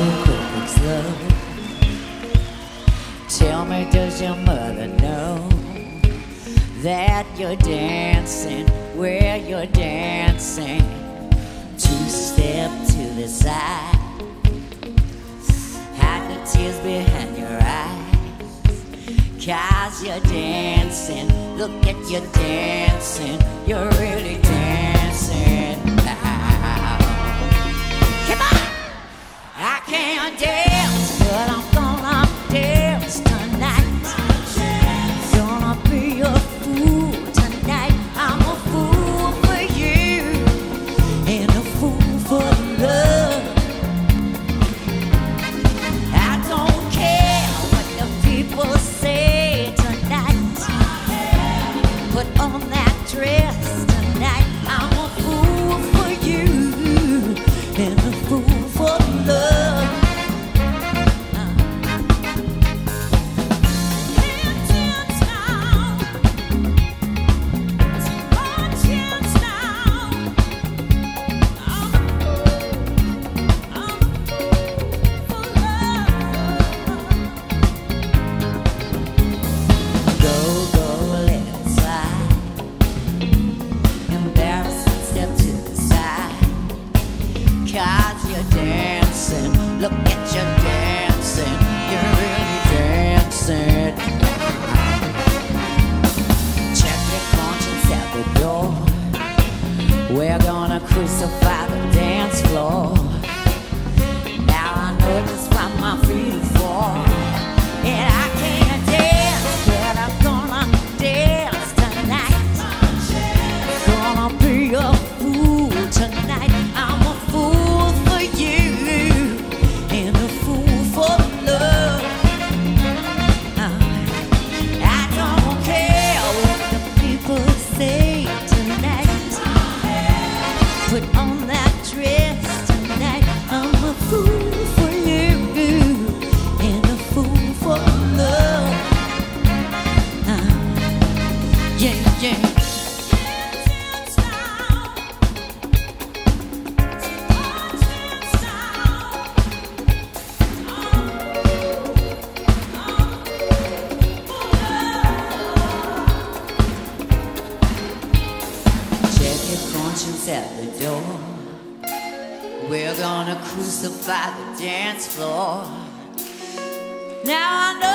Love. Tell me, does your mother know that you're dancing where you're dancing? Two step to the side. Hide the tears behind your eyes. Cause you're dancing. Look at you dancing. You're really dancing. day. crucified conscience at the door. We're gonna crucify the dance floor. Now I know.